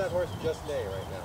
that horse just neigh right now.